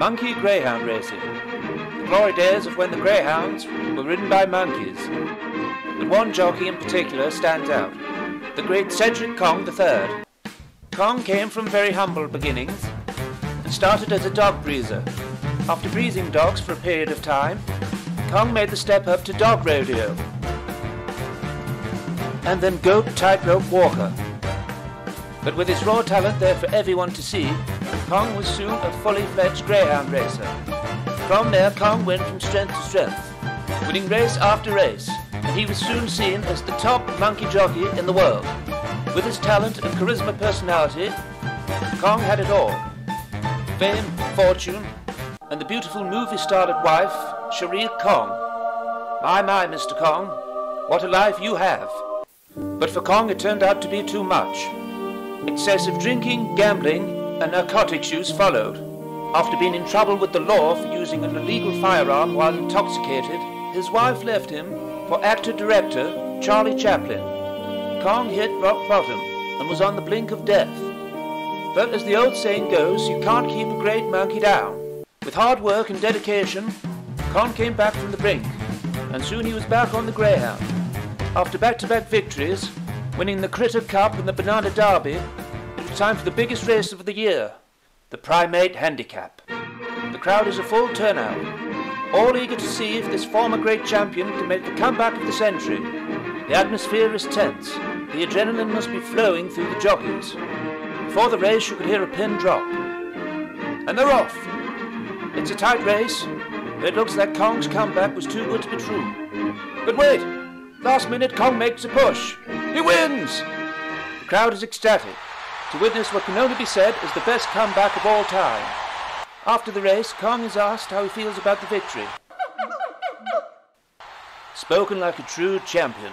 Monkey Greyhound Racing. The glory days of when the greyhounds were ridden by monkeys. But one jockey in particular stands out. The great Cedric Kong III. Kong came from very humble beginnings and started as a dog breezer. After breezing dogs for a period of time, Kong made the step up to dog rodeo and then goat tightrope walker. But with his raw talent there for everyone to see, Kong was soon a fully fledged greyhound racer. From there, Kong went from strength to strength, winning race after race, and he was soon seen as the top monkey jockey in the world. With his talent and charisma personality, Kong had it all. Fame, fortune, and the beautiful movie-starred wife, Cherie Kong. My, my, Mr. Kong, what a life you have. But for Kong it turned out to be too much. Excessive drinking, gambling, and narcotics use followed. After being in trouble with the law for using an illegal firearm while intoxicated, his wife left him for actor-director Charlie Chaplin. Kong hit rock bottom and was on the blink of death. But as the old saying goes, you can't keep a great monkey down. With hard work and dedication, Kong came back from the brink, and soon he was back on the Greyhound. After back-to-back victories, winning the Critter Cup and the Banana Derby, it was time for the biggest race of the year, the Primate Handicap. The crowd is a full turnout, all eager to see if this former great champion can make the comeback of the century. The atmosphere is tense, the adrenaline must be flowing through the jockeys. Before the race you could hear a pin drop. And they're off! It's a tight race, it looks like Kong's comeback was too good to be true. But wait! Last minute, Kong makes a push. He wins! The crowd is ecstatic to witness what can only be said is the best comeback of all time. After the race, Kong is asked how he feels about the victory. Spoken like a true champion.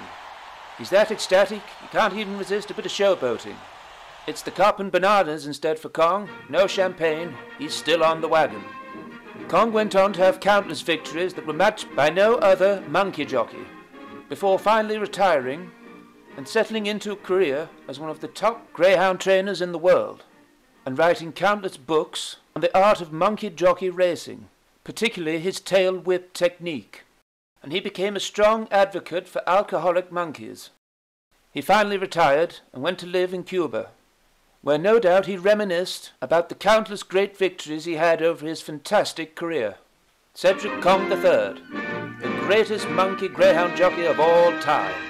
He's that ecstatic, he can't even resist a bit of showboating. It's the cup and bananas instead for Kong, no champagne, he's still on the wagon. Kong went on to have countless victories that were matched by no other monkey jockey before finally retiring and settling into a career as one of the top greyhound trainers in the world, and writing countless books on the art of monkey jockey racing, particularly his tail whip technique. And he became a strong advocate for alcoholic monkeys. He finally retired and went to live in Cuba, where no doubt he reminisced about the countless great victories he had over his fantastic career. Cedric Kong III, the greatest monkey greyhound jockey of all time.